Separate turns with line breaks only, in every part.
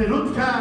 veruta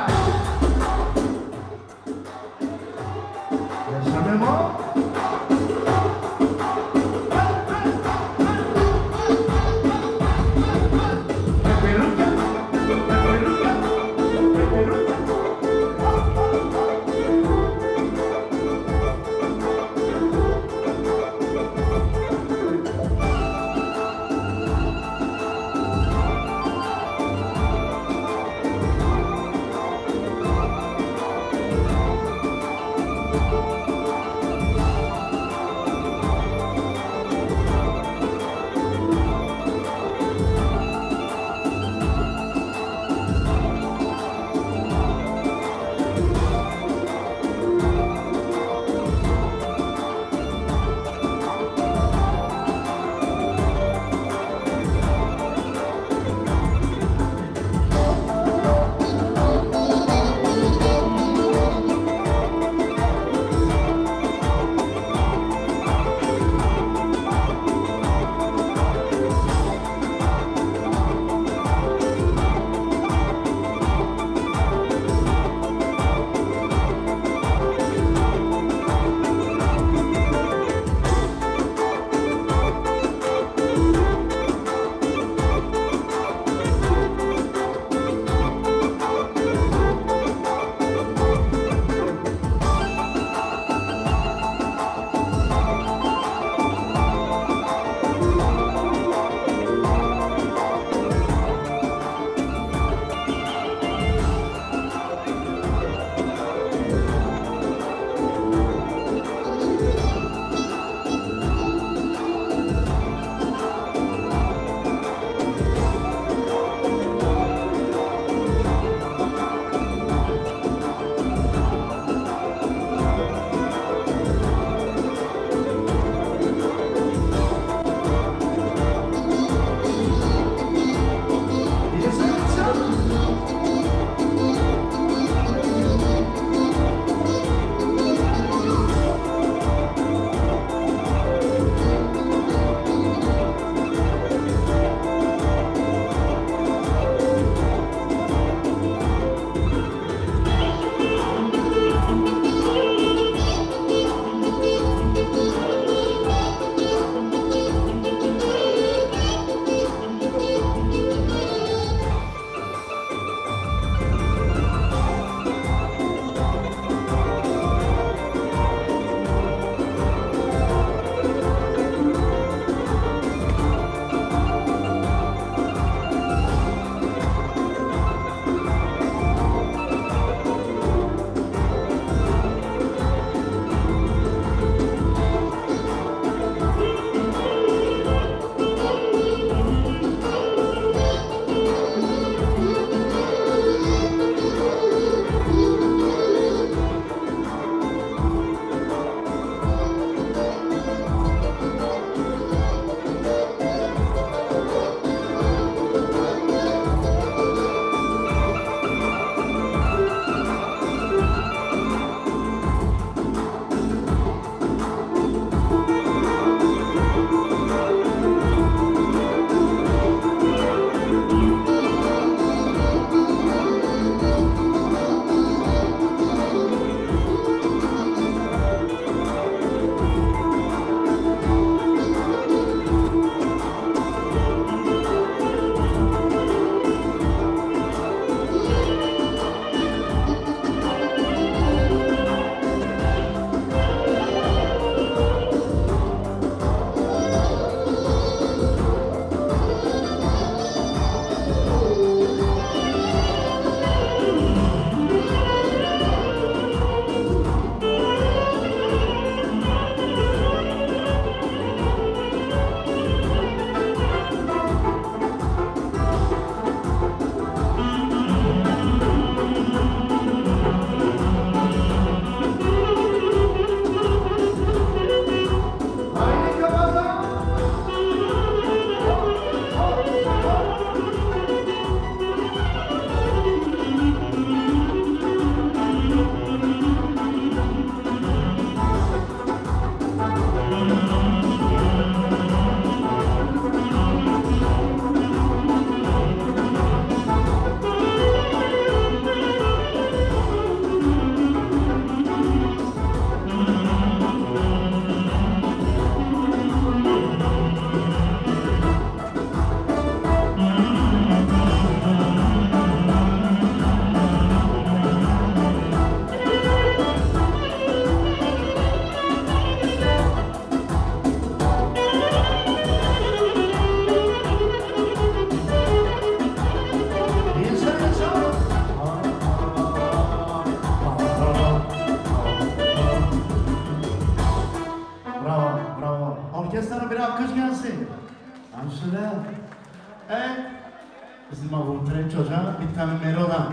tane Mero'dan.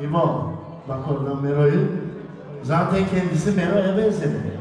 İbo. Bak oradan Mero'yu. Zaten kendisi Mero'ya benzedi.